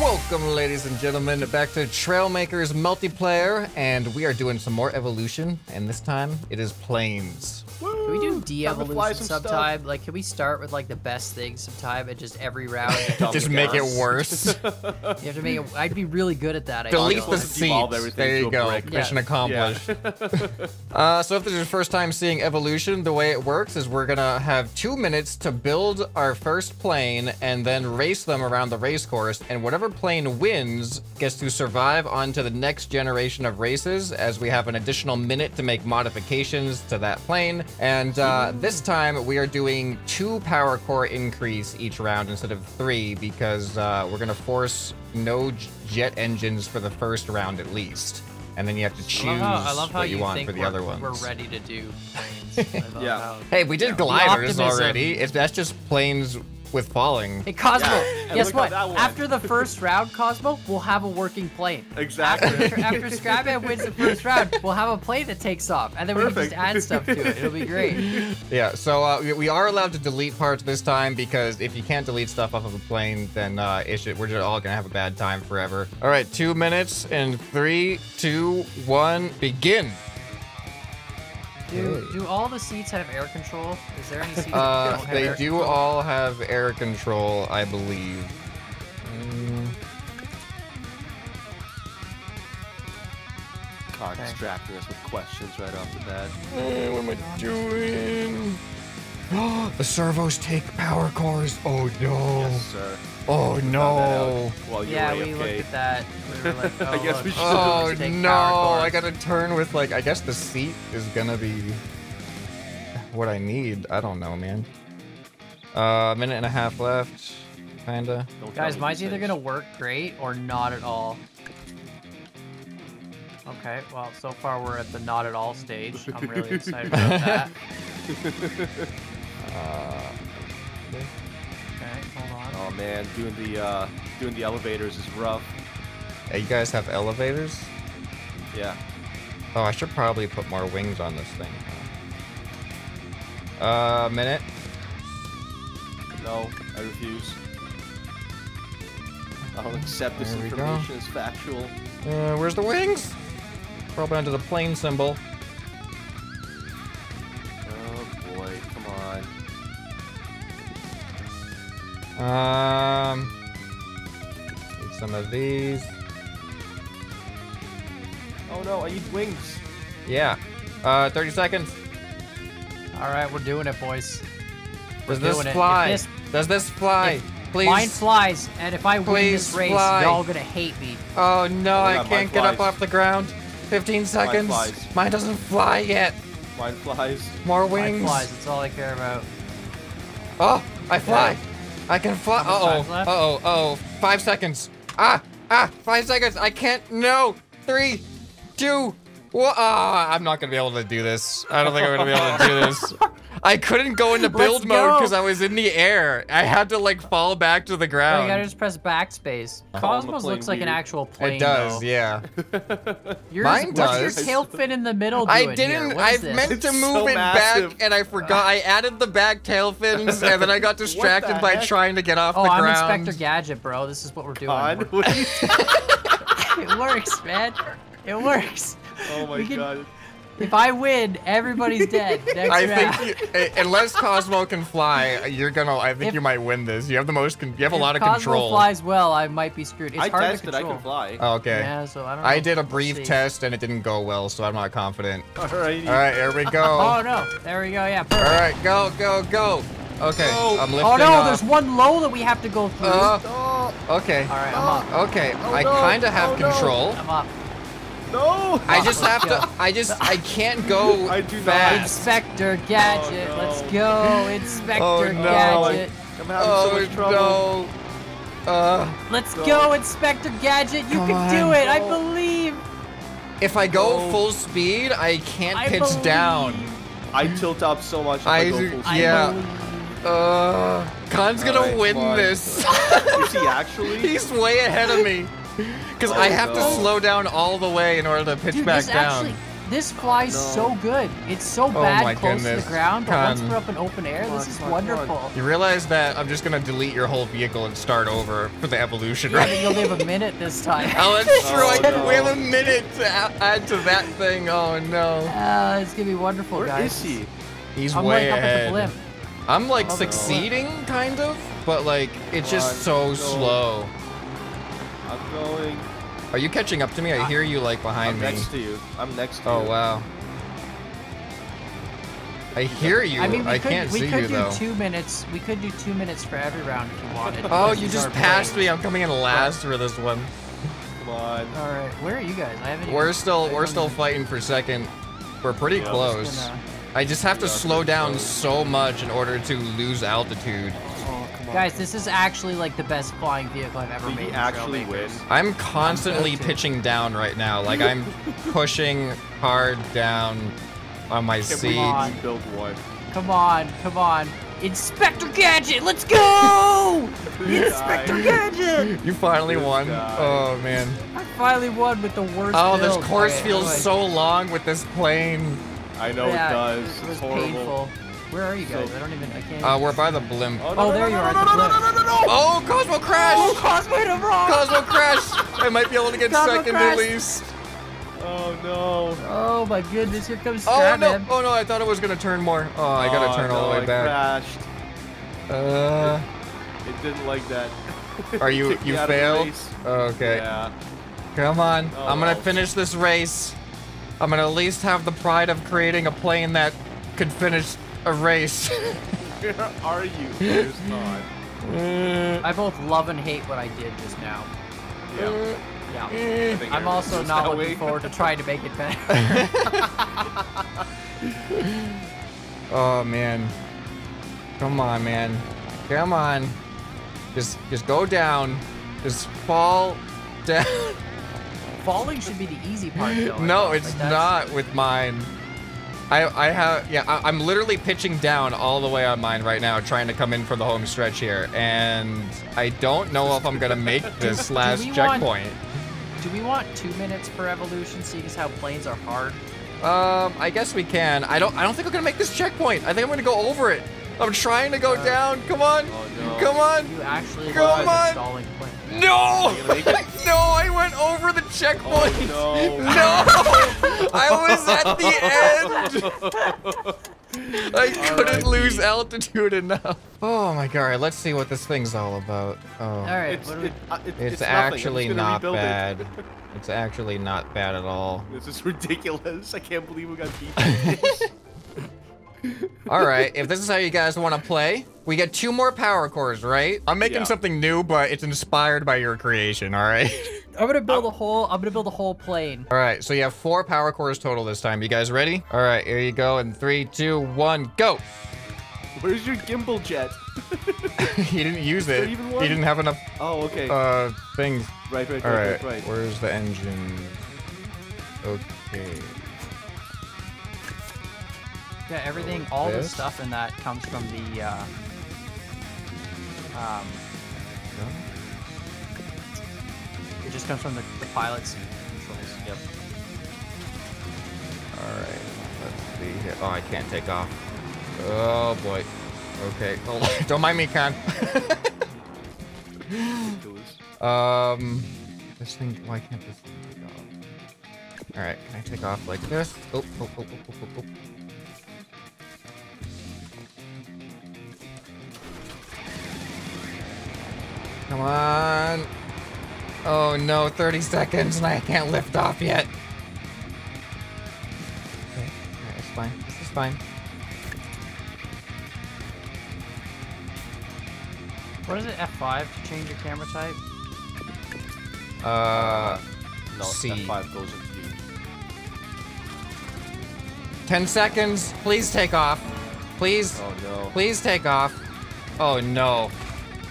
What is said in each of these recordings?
Welcome, ladies and gentlemen, back to Trailmakers multiplayer, and we are doing some more evolution, and this time it is planes. Can we do Time to fly de-evolution some sometime? Like, can we start with like the best thing sometime and just every round Just make it gas. worse. have to make it? I'd be really good at that. I Delete feel the like. Just devolve seats. everything There you go. brick. Mission Yeah. accomplished. Uh, so if this is your first time seeing evolution, the way it works is we're gonna have two minutes to build our first plane and then race them around the race course. And whatever plane wins gets to survive onto the next generation of races as we have an additional minute to make modifications to that plane. And uh, this time we are doing two power core increase each round instead of three because uh, we're gonna force no jet engines for the first round at least. And then you have to I choose love how, I love how what you, you want for the other ones. we're ready to do planes. Yeah. how- Hey, we did The gliders already. If that's just planes with falling. Hey Cosmo, Yeah, guess what? how that went. After the first round, Cosmo, we'll have a working plane. Exactly. After, after Scrapman wins the first round, we'll have a plane that takes off, and then we can just add stuff to it. It'll be great. Yeah, so uh, we- we are allowed to delete parts this time because if you can't delete stuff off of a plane, then uh, it should, we're just all gonna have a bad time forever. All right, two minutes in three, two, one, begin. Do, do all the seats have air control? Is there any seats that Uh, don't have they air do control? all have air control, I believe. Mm, God, Okay. distracting us with questions right off the bat. eh, what am I doing? the servos take power cores. Oh no. Yes, sir. Oh Found no. out while you Yeah, were we AFK. looked at that. We were like, oh, I guess look, we should- Oh take no, power I gotta turn with like, I guess the seat is gonna be what I need. I don't know, man. Uh, minute and a half left, kinda. Don't Guys, me mine's these either gonna work great or not at all. Okay, well, so far we're at the not at all stage. I'm really excited about that. Uh, Okay, hold on. Oh man, doing the uh, doing the elevators is rough. hey, you guys have elevators? Yeah. Oh, I should probably put more wings on this thing. huh? Uh, minute. No, I refuse. I don't accept this There information as factual. Uh, where's the wings? Probably under the plane symbol. Um, need some of these. Oh no, I need wings. Yeah. Uh, 30 seconds. All right, we're doing it, boys. We're Does this doing it. If fly? this- Does this fly? if Please. Mine flies, and if I win this race, fly. y'all gonna hate me. Oh no, Oh my I can't get up off the ground. 15 seconds. flies. Mine doesn't fly yet. Mine flies. More wings. Mine wings. flies. That's all I care about. Oh, I fly. I can fly. Uh oh. Uh oh. Oh, five seconds. Ah, ah, five seconds. I can't. No. Three, two. One. Ah, I'm not gonna be able to do this. I don't think I'm gonna be able to do this. I couldn't go into build mode because I was in the air. I had to like fall back to the Oh, ground. you gotta just press backspace. Cosmos looks like an actual plane. it does, though. yeah. Yours, Mine what's does. your tail fin in the middle doing I here? didn't. What I is this? meant to move so it massive. back, and I forgot. I added the back tail fins, and then I got distracted by heck? trying to get off Oh, the I'm. Inspector Gadget, bro. This is what we're doing. God, We're- what are you it works, man. It works. Oh my We can- god. If I win, everybody's dead. Next I round. think you, unless Cosmo can fly, you're gonna. I think If- you might win this. You have the most. You have a lot of control. Cosmo control. flies well, I might be screwed. It's I hard tested, to I control. can fly. Oh, okay. Yeah, so I don't know. I did a brief see. test and it didn't go well, so I'm not confident. Alrighty. All right, here we go. Oh no! There we go. Yeah. All Perfect. right, go, go, go. Okay, Go. I'm lifting Oh no! off. There's one low that we have to go through. Uh, Oh, okay. All right, I'm up. Okay, Oh, I kind of have Oh, no. control. I'm up. No! I just have to. I just. I can't go I do not. fast. Inspector Gadget. Oh, no. Let's go, Inspector Oh, no. Gadget. I'm having so Oh much trouble. no. Uh, Let's Go. go, Inspector Gadget. You Come can do on. it. I believe. if I go Oh. full speed, I can't I pitch believe. down. I tilt up so much if I, I- go full speed. Yeah. believe. Uh, Khan's gonna Alright, win come this. Is he actually? He's way ahead of me. Because Oh, I have to slow down all the way in order to pitch Dude, back this down. actually, this flies No. so good. It's so Oh bad my close to the ground, but once Con. we're up in open air, Come this on, is come on, come wonderful. You realize that I'm just gonna delete your whole vehicle and start over for the evolution, Yeah, right? but you'll have a minute this time. Oh, that's true. I Oh, can, no. We have a minute to add to that thing. Oh no. Uh, it's gonna be wonderful, Where guys. is he? He's I'm way like up at ahead. the blimp. I'm like I'm up at the succeeding, kind of, but like it's Come just on, so go. slow. I'm going. Are you catching up to me? I hear you like behind I'm me. next to you. I'm next to Oh you. wow. I hear you. I mean, we I could can't we see could you do though. two minutes. We could do two minutes for every round if you wanted. Oh, you just passed play. me. I'm coming in last for this one. Come on. All right, where are you guys? I haven't. We're even- still I we're still even- fighting for second. We're pretty Yeah, I was close. gonna- I just have to slow down so much in order to lose altitude. Guys, this is actually like the best flying vehicle I've ever Did made. he actually win? I'm constantly I'm pitching down right now. Like I'm pushing hard down on my Can seat. we on. build one? Come on, come on. Inspector Gadget, let's go! Inspector Gadget! You finally This won. guy. Oh man. I finally won with the worst Oh, this course feels anyway. so long with this plane. I know yeah, it does. It was it's horrible. painful. Where are you guys? So- I don't even. I can't. Uh, we're by the blimp. Oh, Oh, there you are at no, no, no, no, no, no, no! Oh, Cosmo crash! Oh, Cosmo hit him wrong! Cosmo crash! I might be able to get Cosmo second crash. at least. Oh no! Oh my goodness! Here comes Oh no! Scrapman. Oh no! I thought it was gonna turn more. Oh, I gotta Oh, turn all the way I back. Crashed. Uh, It didn't like that. are you you out of the failed? race. Okay. Yeah. Come on. Oh, I'm gonna well. finish this race. I'm gonna at least have the pride of creating a plane that could finish a race. Where are you? There's not. Uh, I both love and hate what I did just now. Yeah. Yeah. I think I'm also not looking way. forward to trying to make it better. oh man. Come on, man. Come on. Just just go down. Just fall down. Falling should be the easy part, though. No, it's Like, not with mine. I I have yeah, I, I'm literally pitching down all the way on mine right now, trying to come in for the home stretch here, and I don't know if I'm gonna make this do last we want- checkpoint. Do we want two minutes per evolution, seeing as how planes are hard? Um, I guess we can. I don't. I don't think I'm gonna make this checkpoint. I think I'm gonna go over it. I'm trying to go down. Come on. Oh, no. Come on. You actually Come love on. a stalling plane. No. You gonna make it? no, I went over the checkpoint. Oh, no. No, I was at the end. I couldn't R.I.P. lose altitude enough. Oh my god, let's see what this thing's all about. Oh, All right. It's, what do we- it, uh, it, it's, it's, nothing. I'm just actually not rebuild it. bad. It's actually not bad at all. This is ridiculous. I can't believe we got beat. by this. All right, if this is how you guys want to play, we get two more power cores, right? I'm making Yeah. something new, but it's inspired by your creation, all right? I'm gonna build a whole. I'm gonna build a whole plane. all right, so you have four power cores total this time. You guys ready? All right, here you go. In three, two, one, go. Where's your gimbal jet? he didn't use it. even He didn't have enough Oh, okay. uh things. right, right, All right, right, right, right. where's the engine? Okay. Yeah, everything, all the stuff in that comes from the. Uh, um, it just comes from the, the pilot's controls. Yep. All right, let's see here. Oh, I can't take off. Oh boy. Okay, hold on. don't mind me, Con. Um, this thing. Why can't this thing take off? All right, can I take off like this? Oh, oh, oh, oh, oh, oh, Come on. Oh no, 30 seconds and I can't lift off yet. Okay, alright, it's fine. This is fine. What is it? F5 to change your camera type? Uh, No, C. F5 goes into D. 10 seconds. Please take off. Please, Oh no. please take off. Oh no.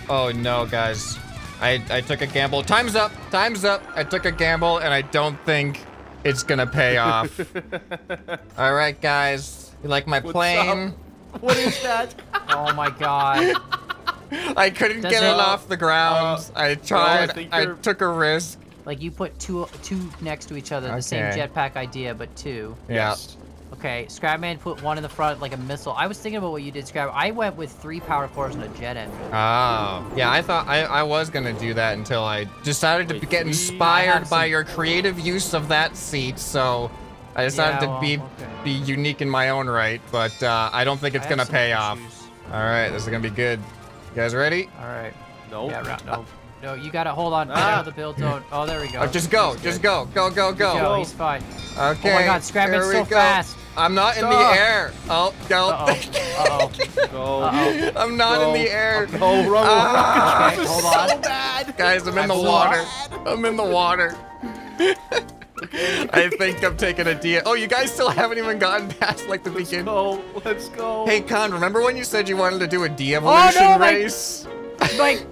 Oh no, guys. I, I took a gamble. Time's up. Time's up. I took a gamble and I don't think it's gonna pay off. All right, guys. You like my What's plane? What is that? Oh my god. I couldn't Does get it- it off the ground. Oh. I tried. think I you're- took a risk. Like you put two two next to each other, the same jetpack idea, but two. Yeah. Yes. Okay, Scrapman put one in the front like a missile. I was thinking about what you did, Scrap. I went with three power cores and a jet engine. Oh, yeah, I thought I, I was gonna do that until I decided to Wait, get inspired by your creative use of that seat, so I decided Yeah, to be okay. be unique in my own right, but uh, I don't think it's I gonna some pay off. All right, this is gonna be good. You guys ready? All right. No. Yeah, round. No, no, you gotta hold on. Ah. the build zone. Oh, there we go. Oh, just go, He's just good. go, go, go, go. Go, he's fine. Okay. Oh my God, Scrapman's here we so go. fast. I'm not in the air. Oh, go. Uh oh. Go. Uh I'm not in the air. No, run. Ah. Okay, hold on. bad. Guys, I'm in the I'm water. I'm in the water. I think I'm taking a D. Oh, you guys still haven't even gotten past like the Let's beginning. go. Let's go. Hey, Con, remember when you said you wanted to do a de-evolution Oh, no, race? My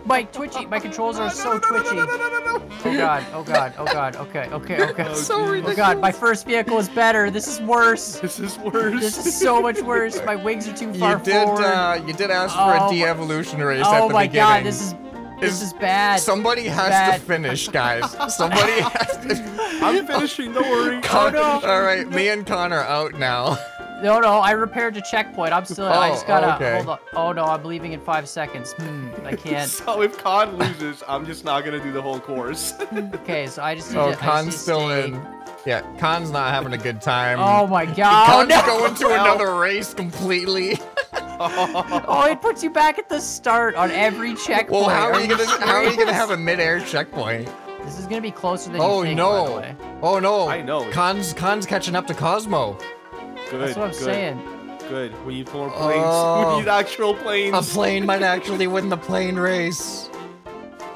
my twitchy. My controls are so twitchy. No, no, no, no, no, no. Oh god. Oh god. Oh god. Okay. Okay. Okay. Oh, So ridiculous. Oh god. My first vehicle is better. This is worse. This is worse. This is so much worse. My wings are too You far did. forward. Uh, you did ask for Oh a de-evolution race at the beginning. oh the my beginning. god. This is this Is- is bad. Somebody has bad. to finish, guys. Somebody has to. I'm finishing. Don't worry. Con- Oh, no. All right, me and Con are out now. No, no. I repaired the checkpoint. I'm still. Oh, I Oh, just gotta okay. hold on. Oh no. I'm leaving in five seconds. Hmm. I can't. So if Con loses, I'm just not gonna do the whole course. Okay. So I just need Oh, to. I just Con's to still stay- in. Yeah, Con's not having a good time. Oh my god. Con's no. going to Well. another race completely. Oh, it puts you back at the start on every checkpoint. Well, how are you you gonna how are you gonna have a mid-air checkpoint? This is gonna be closer than Oh you think. By the no! way. Oh no! I know. Con's Con's catching up to Cosmo. Good. That's what I'm good, saying. Good. We need more planes. Oh. We need actual planes. A plane might actually win the plane race.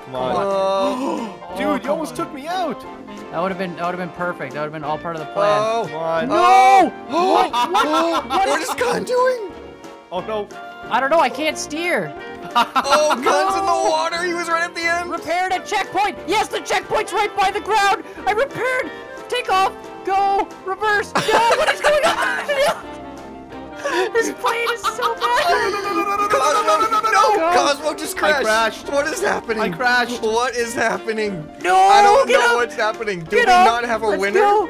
Come on. Oh! Dude, Oh, you almost on. took me out. That would have been that would have been perfect. That would have been all part of the plan. Oh. Come on. Oh! What? Oh! What is Con doing? Oh no. I don't know. I can't steer. Oh, Con's in the water. He was right at the end. Repaired a checkpoint. Yes, the checkpoint's right by the ground. I repaired. Take off. Go. Reverse. No. What is going on? this plane is so bad. Cosmo, no! Go. Cosmo just crashed. crashed. What is happening? I crashed. What is happening? No. I don't get know up. what's happening. Do Get we up. not have a Let's winner? Go.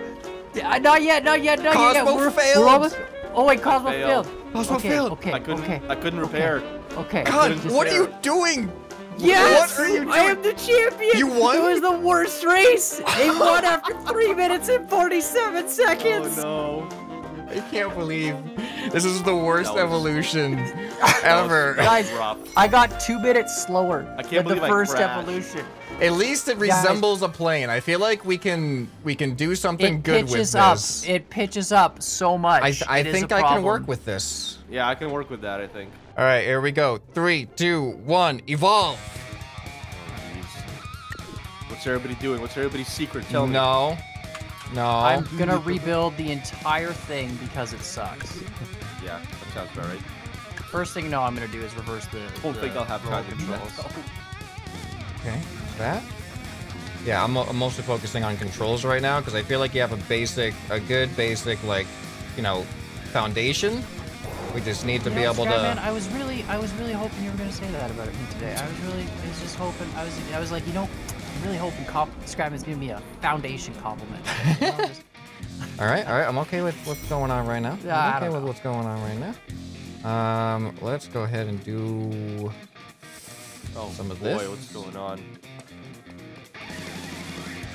Uh, not yet. Not yet. Not yet. Cosmo We're, failed. We're almost... Oh wait, Cosmo Failed. failed. Cosmo okay, failed. Okay. I couldn't. Okay. I couldn't Okay. repair. Okay. Con, Just what are you there. doing? Yes! What are you I am the champion! You won? It was the worst race! They won after 3 minutes and 47 seconds! Oh no. I can't believe this is the worst evolution ever. Guys, rough. I got 2 minutes slower I can't than believe the first crashed. evolution. At least it Guys. resembles a plane. I feel like we can we can do something good with pitches up. this. It pitches up so much. I, th- I think a I can work with this. Yeah, I can work with that. I think. All right, here we go. Three, two, one, evolve. What's everybody doing? What's everybody's secret? Tell me. no, no. I'm gonna rebuild the entire thing because it sucks. Yeah, that sounds about right. First thing no, I'm gonna do is reverse the. Don't think I'll have time to do controls. Okay, that. Yeah, I'm, I'm mostly focusing on controls right now because I feel like you have a basic, a good basic, like, you know, foundation. We just need to You be know, able Skyman, to. I was really, I was really hoping you were gonna say that about me today. I was really, I was just hoping. I was, I was like, you know, I'm really hoping Skyman's giving me a foundation compliment. All right, all right. I'm okay with what's going on right now. Yeah, I'm okay with what's going on right now. Um, let's go ahead and do. Oh, Some of boy, this. what's going on?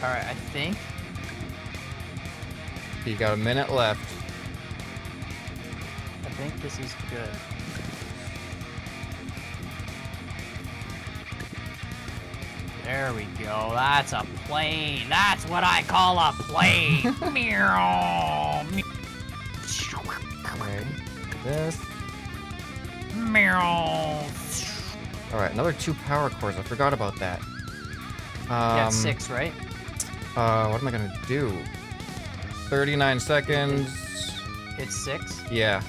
All right, I think. You got a minute left. I think this is good. There we go. That's a plane. That's what I call a plane. Meow. Okay. This. Meow. All right, another two power cores. I forgot about that. Um, Yeah, six, right? Uh, what am I gonna do? 39 seconds. It's six. Yeah.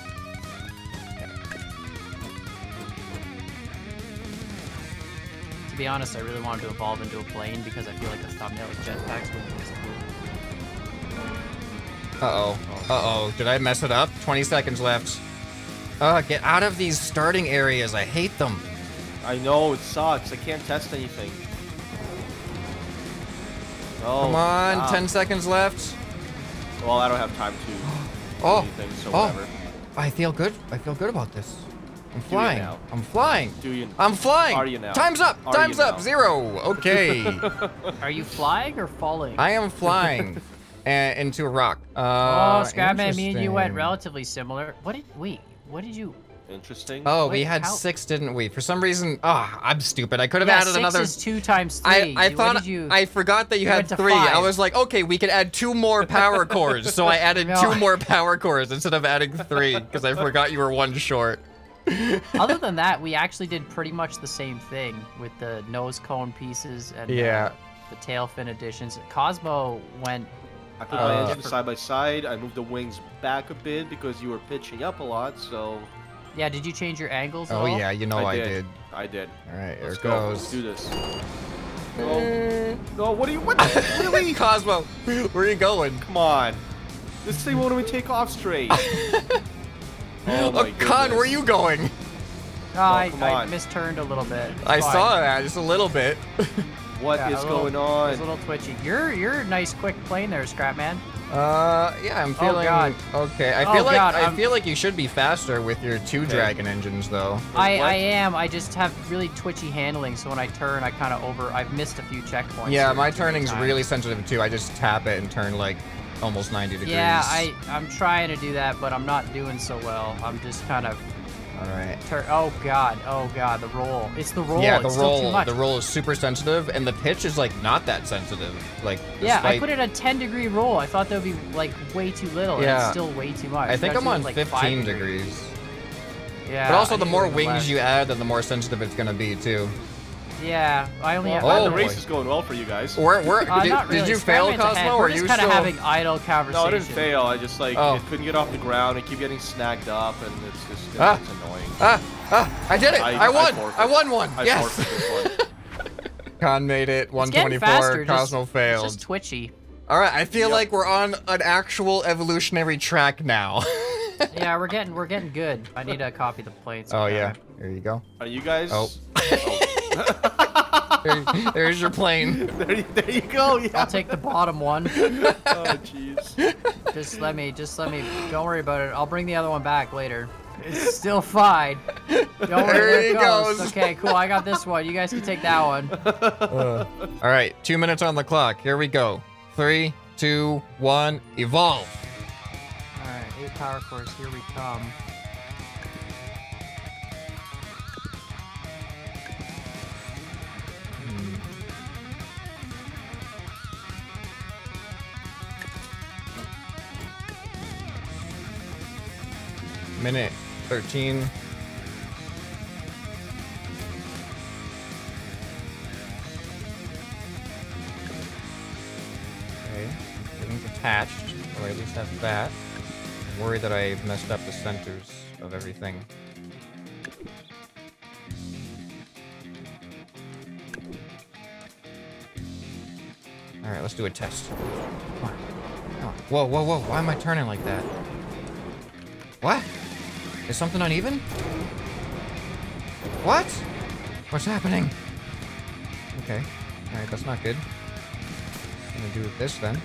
To be honest, I really wanted to evolve into a plane because I feel like the thumbnail with jetpacks would be cool. Uh oh. Uh oh. Did I mess it up? 20 seconds left. Uh, get out of these starting areas. I hate them. I know it sucks. I can't test anything. Oh, Come on, wow. 10 seconds left. Well, I don't have time to do Oh, anything, so oh. whatever. I feel good. I feel good about this. I'm you flying. now? I'm flying. Do you? I'm flying. Are you now? Time's up. Are Time's up. now? Zero. Okay. Are you flying or falling? I am flying uh, into a rock. Uh, oh, Scrapman, me and you went relatively similar. What did wait? What did you? Interesting. Oh, we had how- six, didn't we? For some reason, ah, I'm stupid. I could have yeah, added six another. is two times three. I, I thought you? I forgot that you, you had went to three. I was like, okay, we could add two more power cores, so I added No. two more power cores instead of adding three because I forgot you were one short. Other than that, we actually did pretty much the same thing with the nose cone pieces and uh, Yeah. the tail fin additions. Cosmo went. I put Uh, my engines different- side by side. I moved the wings back a bit because you were pitching up a lot. So Yeah, did you change your angles? at Oh all? yeah, you know I, did. I did. All right, Let's it go. goes. Let's do this. Uh, no, no. What are you? What? what are we? Cosmo, where are you going? Come on. This thing won't even take off straight. oh Oh, Con, where are you going? Oh, oh I, I misturned a little bit. It's I fine. saw that just a little bit. What is Yeah, a little- going It's a little twitchy. You're you're a nice quick plane there, Scrapman. Uh, yeah, I'm feeling God. okay. I Oh, feel like God, I feel like you should be faster with your two dragon engines, though. I, What? I am. I just have really twitchy handling, so when I turn, I kind of over. I've missed a few checkpoints. Yeah, my too many turning's times. really sensitive too. I just tap it and turn like almost 90 degrees. Yeah, I I'm trying to do that, but I'm not doing so well. I'm just kind of All right. tur- Oh God, oh God, the roll. It's the roll. yeah, the it's still too roll, much. the roll is super sensitive, and the pitch is like not that sensitive. Like, Yeah, I put it a 10 degree roll. I thought that would be like way too little. and Yeah. it's still way too much. I think I'm on like, 15 degrees. Yeah. But also, I the more wings you add, then the more sensitive it's gonna be too. Yeah, I only have. Glad Oh, the boy. race is going well for you guys. Where, where Uh, did, not really. did you fail, Scrapman's ahead. Cosmo? Or We're are just you kind of having idle conversation. No, I didn't fail. I just like Oh. it couldn't get off the ground. I keep getting snagged up, and it's just it's, Ah. annoying. Ah, ah! I did it! I- I, I won! forfeit. I, won one! I yes! forfeit this one. Con made it. It's getting 124. faster. just- Cosmo It's failed. just twitchy. All right, I feel Yep. like we're on an actual evolutionary track now. Yeah, we're getting we're getting good. I need to copy the plates. oh okay. yeah, there you go. Are you guys? Oh. There- there's your plane. there, you, there you go. Yeah. I'll take the bottom one. oh jeez. Just let me, just let me. Don't worry about it. I'll bring the other one back later. It's still fine. Don't worry. There there he it goes. goes. Okay, cool. I got this one. You guys can take that one. Uh, all right, two minutes on the clock. Here we go. Three, two, one, evolve. All right, eight power cores. Here we come. Minute 13. Okay, everything's attached. So I at least have that. I'm worried that I messed up the centers of everything. Alright, let's do a test. Come on. Come on. Whoa, whoa, whoa. Why am I turning like that? What? Is something uneven? What? What's happening? Okay. Alright, that's not good. I'm gonna do this then.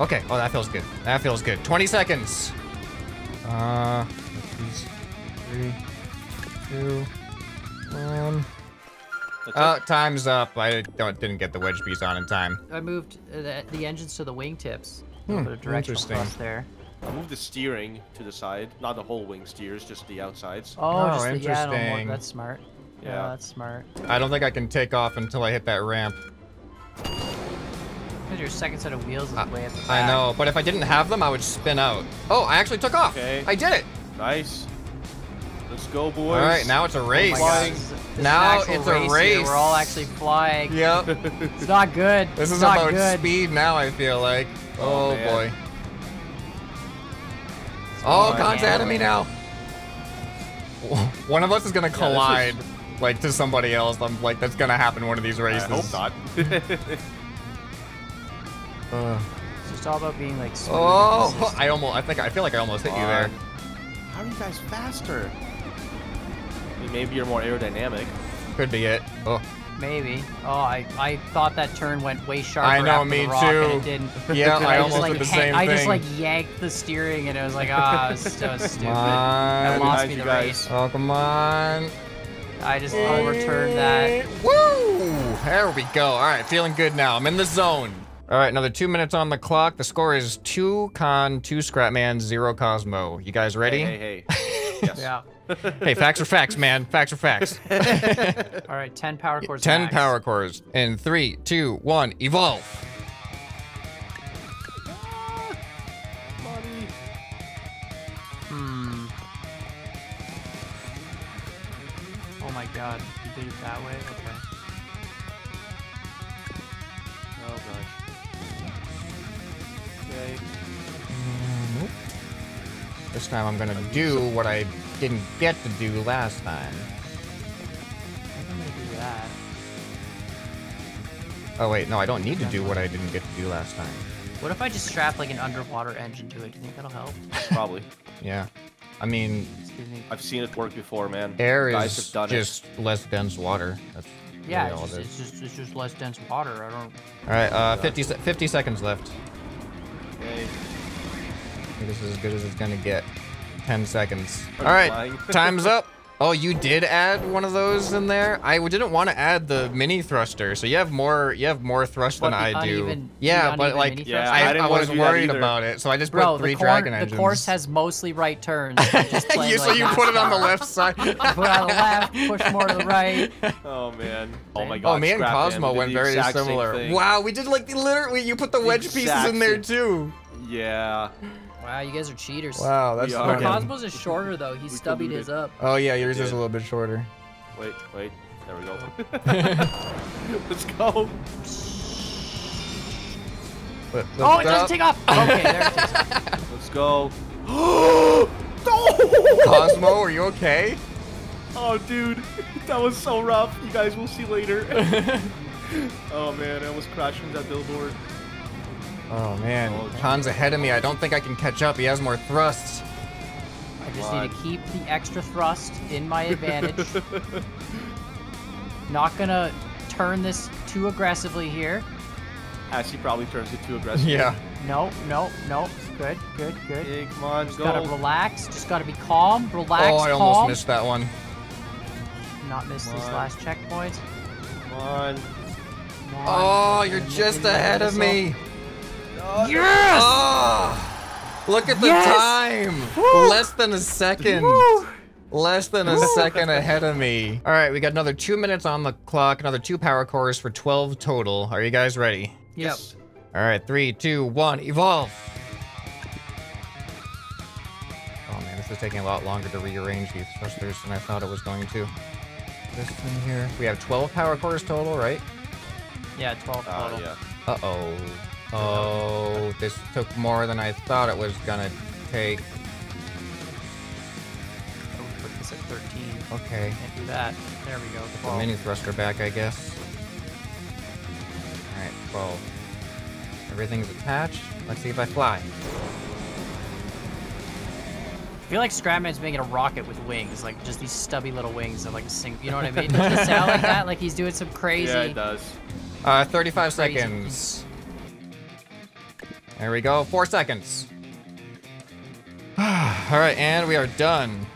Okay, oh, that feels good. That feels good. 20 seconds. Uh. Three, two, one. That's Oh, it. time's up. I don't didn't get the wedge piece on in time. I moved uh, the, the engines to the wingtips. Hmm, A little bit interesting. there. I moved the steering to the side, not the whole wing steers, just the outsides. Oh, Oh, just the, yeah, interesting. that's smart. Yeah. Yeah. that's smart. I don't think I can take off until I hit that ramp. Because your second set of wheels is I, way at the back. I know, but if I didn't have them, I would spin out. Oh, I actually took off. Okay. I did it. Nice. Let's go, boys. All right, now it's a Oh race. God, Flying. this is- this is an Now it's a here. race. We're all actually flying. Yep. It's not good. this it's is not about good. speed now. I feel like. Oh, Oh, boy. Oh, my God's ahead of me now. One of us is gonna is- collide, like to somebody else. I'm like, that's gonna happen one of these races. I races. hope not. Uh, It's just all about being like oh. I almost. I think. I feel like I almost hit you there. How are you guys faster? I mean, maybe you're more aerodynamic. Could be it. Oh, Maybe. Oh, I, I thought that turn went way sharper I know, after me the rock, and too. it didn't. Yeah, And I just, almost like, did the hang- same I just like yanked the steering, and it was like, ah, it was so stupid. Come I on. lost me you the guys. race. Oh, come on. I just overturned that. Woo! There we go. All right, feeling good now. I'm in the zone. All right, another two minutes on the clock. The score is two Con, two Scrapman, zero Cosmo. You guys ready? Hey, hey, hey. yes. Yeah. Hey, facts are facts, man. Facts are facts. All right, 10 power cores. 10 max. power cores. In three, two, one, evolve. Buddy. Hmm. Oh my god, you did it that way? This time I'm gonna do what I didn't get to do last time. I'm gonna do that. Oh wait, no, I don't need to do what I didn't get to do last time. What if I just strap like an underwater engine to it? Do you think that'll help? Probably. Yeah. I mean, me. I've seen it work before, man. air Guys is have done just less dense water. That's Yeah, really it's all just, it is. it's just it's just less dense water. I don't. All right, uh, 50, se- 50 seconds left. Okay. I think this is as good as it's gonna get. 10 seconds. Are All you time's up. Oh, you did add one of those in there? I didn't want to add the mini thruster, so you have more. You have more thrust What, than I do. uneven- yeah, but like Yeah. I I, didn't I was worried about it, so I just Bro, put three the, cor- dragon the engines. course has mostly right turns. so just playing you, so like you put it on the left side. Put it on the left, push more to the right. Oh man. Oh my god. Oh, me and Cosmo went very similar. Wow, we did like the literally. You put the wedge pieces in there too. Yeah. Wow, you guys are cheaters. Wow, that's We are. fucking- Cosmos is shorter though. He stubbied his up. Oh yeah, yours is a little bit shorter. Wait, wait. There we go. Let's go. But Oh, it doesn't take off. Okay, there it is. Let's go. Cosmo, are you okay? Oh, dude, that was so rough. You guys will see later. oh man, I almost crashed into that billboard. Oh man, Khan's ahead of me. I don't think I can catch up. He has more thrusts. I just need to keep the extra thrust in my advantage. Not gonna turn this too aggressively here. As he probably turns it too aggressively. Yeah. No, no, no. Good, good, good. Okay, come on, Just go. gotta relax. Just gotta be calm. Relax, Oh, I calm. almost missed that one. Not miss Come this last checkpoint. Come on. Come on. Oh, you're just ahead of missile. Me. Yes! Oh, look at the Yes! time. Less than a second. Less than a second ahead of me. All right, we got another two minutes on the clock. Another two power cores for 12 total. Are you guys ready? Yep. All right, three, two, one, evolve. Oh man, this is taking a lot longer to rearrange these thrusters than I thought it was going to. This thing here. We have 12 power cores total, right? Yeah, 12 Oh total. yeah. Uh-oh. Oh, this took more than I thought it was gonna take. Oh, we put this at 13. Okay. Can't do that. There we go. The 12. mini thruster back, I guess. Alright, 12. Everything's attached. Let's see if I fly. I feel like Scrapman's making a rocket with wings, like just these stubby little wings of like a sing. You know what I mean? Does it sound like that? Like he's doing some crazy. Yeah, it does. Uh, 35 Crazy. seconds. There we go. Four seconds. Alright, and we are done.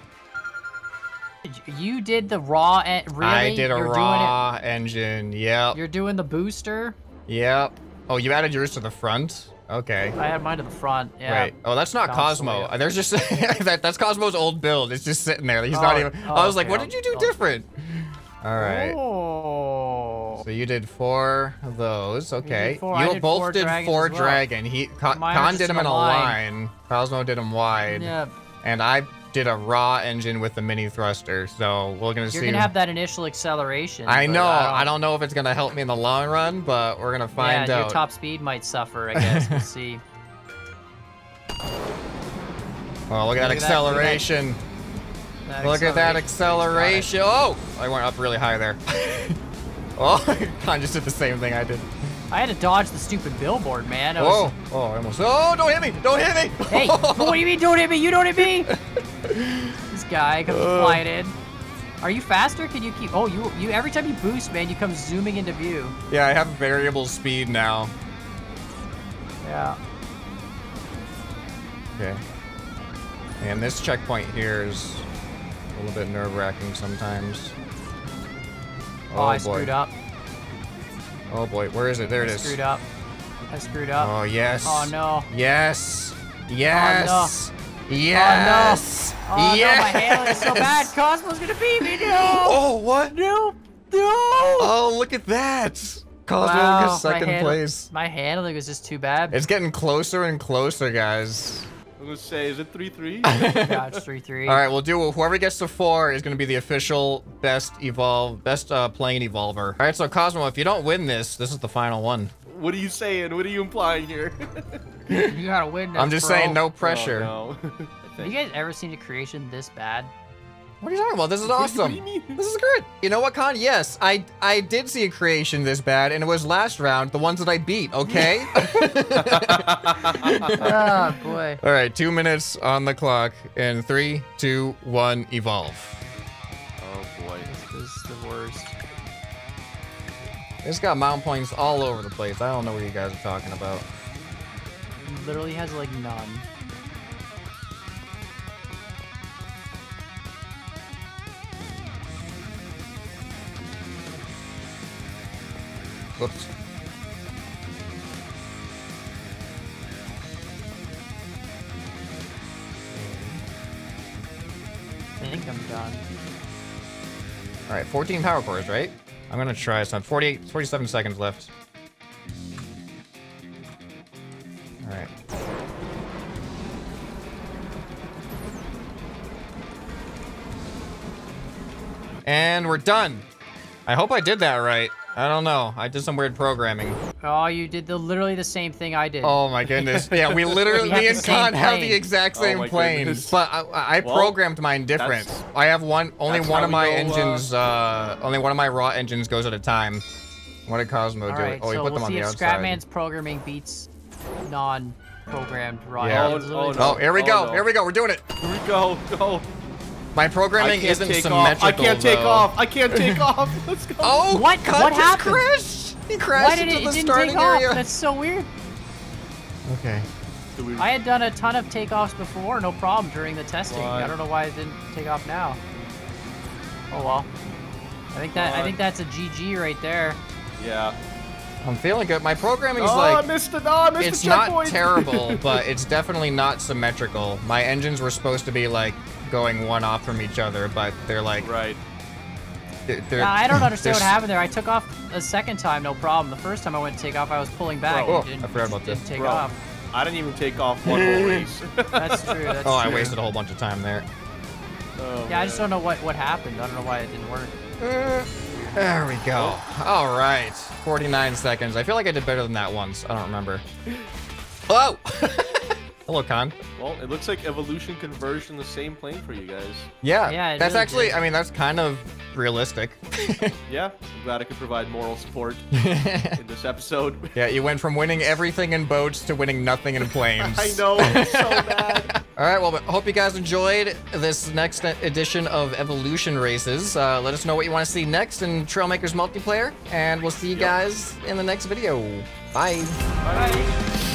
You did the raw. En- really? I did a You're raw engine. Yep. you're doing the booster. Yep. Oh, you added yours to the front? Okay. I had mine to the front. Yeah. Right. Oh, that's not Cosmo. There's just that, that's Cosmo's old build. It's just sitting there. He's not Oh, even. oh, I was like, what did you do different? Oh. All right. Oh. So you did four of those. Okay. four. You did both four did dragons four well. dragon. He Con, Con did them in a line. line. Cosmo did them wide. Yeah. And I did a raw engine with the mini thruster. So we're gonna You're see. gonna have that initial acceleration. I know. Uh, I don't know if it's gonna help me in the long run, but we're gonna find yeah, out. your top speed might suffer. I guess we'll see. oh, look at that Look at that, look at that. acceleration. Look at that acceleration. acceleration. Oh, I went up really high there. oh, Con just did the same thing I did. I had to dodge the stupid billboard, man. I was- Oh, oh, I almost. Oh, don't hit me! Don't hit me! Hey, what do you mean don't hit me? You don't hit me? This guy comes Uh. flying in. Are you faster? Can you keep? Oh, you you every time you boost, man, you come zooming into view. Yeah, I have variable speed now. Yeah. Okay. And this checkpoint here is a little bit nerve-wracking sometimes. Oh, oh, I screwed up. Oh boy, where is it? There it I is. screwed up. I screwed up. Oh yes. Oh, no. Yes. Yes. Oh, yes. Oh no, oh, yes. my handling is so bad. Cosmo's gonna beat me. No. Oh what? No. No. Oh look at that. Cosmo Wow, second my place. My handling was just too bad. It's getting closer and closer, guys. I'm gonna say, is it three three? yeah, it's three three. All right, we'll do whoever gets to four is going to be the official best evolve, best uh, plane evolver. All right, so Cosmo, if you don't win this, this is the final one. what are you saying? What are you implying here? You gotta win. This, I'm just bro. saying, no pressure. Oh, no. Have you guys ever seen a creation this bad? What are you talking about? This is What do awesome. you mean? This is great. You know what, Con? Yes, I I did see a creation this bad, and it was last round, the ones that I beat. Okay. oh boy. All right, two minutes on the clock, and three, two, one, evolve. oh boy. This is the worst. It's got mountain points all over the place. I don't know what you guys are talking about. Literally has like none. I think I'm done. All right, 14 power cores, right? I'm gonna try some. 48, 47 seconds left. All right. And we're done. I hope I did that right. I don't know. I did some weird programming. Oh, you did the literally the same thing I did. Oh my goodness. Yeah, we literally, We me and same Con have the plane. exact Oh same my plane. goodness. But I, I Well, programmed mine different. I have one, only one of my know, uh, engines, uh, only one of my raw engines goes at a time. What did Cosmo All do? right, oh, he so put we'll them on see the if outside. Scrapman's programming beats non-programmed raw. Yeah. engines. Oh, no. Oh, here we Oh, go. no. Here we go. We're doing it. Here we go. Go. My programming isn't take symmetrical. off. I can't take though. off. I can't take off. Let's go. Oh, What? Con What just happened? crashed. He crashed Why did into it, the it didn't starting take off? That's so weird. Okay. Do we- I had done a ton of takeoffs before, no problem during the testing. Why? I don't know why it didn't take off now. Oh well. I think that I think that's a GG right there. Yeah. I'm feeling good. My programming is oh, like I missed it. Oh, I missed it's the not terrible, but it's definitely not symmetrical. My engines were supposed to be like going one off from each other, but they're like right. they're, they're- Yeah, I don't understand what happened there. I took off a second time, no problem. The first time I went to take off, I was pulling back. Bro. and Oh, didn't, I forgot about didn't this. take Bro. off. I didn't even take off one whole race. That's true. That's Oh, I wasted a whole bunch of time there. Oh, Yeah, I just don't know what what happened. I don't know why it didn't work. Uh, there we go. All right, 49 seconds. I feel like I did better than that once. I don't remember. Hello. Hello, Con. Well, it looks like evolution converged in the same plane for you guys. Yeah, Yeah, it that's really actually. did. I mean, that's kind of realistic. Yeah, I'm glad I could provide moral support in this episode. yeah, you went from winning everything in boats to winning nothing in planes. I know, I'm so mad. All right, well, I hope you guys enjoyed this next edition of Evolution Races. Uh, let us know what you want to see next in Trailmakers multiplayer, and we'll see you Yep. guys in the next video. Bye. Bye.